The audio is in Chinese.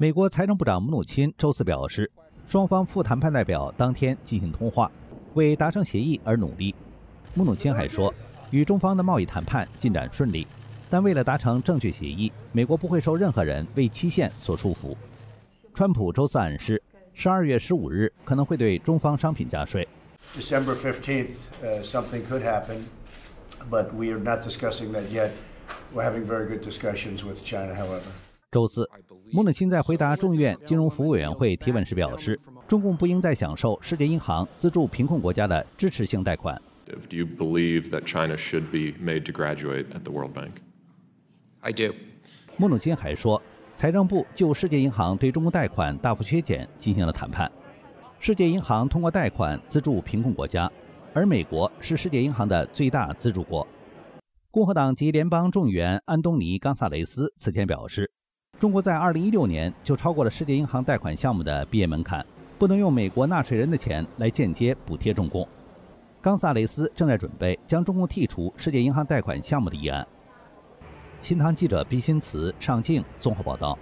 美国财政部长姆努钦周四表示，双方副谈判代表当天进行通话，为达成协议而努力。姆努钦还说，与中方的贸易谈判进展顺利，但为了达成正确协议，美国不会受任何人为期限所束缚。川普周四暗示，十二月十五日可能会对中方商品加税。December fifteenth, something could happen, but we are not discussing that yet. We're having very good discussions with China, however. 周四，穆努钦在回答众议院金融服务委员会提问时表示，中共不应再享受世界银行资助贫困国家的支持性贷款。Do you believe that China should be made to graduate at the World Bank? I do. 穆努钦还说，财政部就世界银行对中国贷款大幅削减进行了谈判。世界银行通过贷款资助贫困国家，而美国是世界银行的最大资助国。共和党籍联邦众议员安东尼·冈萨雷斯此前表示，中国在二零一六年就超过了世界银行贷款项目的毕业门槛，不能用美国纳税人的钱来间接补贴中共。冈萨雷斯正在准备将中共剔除世界银行贷款项目的议案。新唐记者毕新慈上镜综合报道。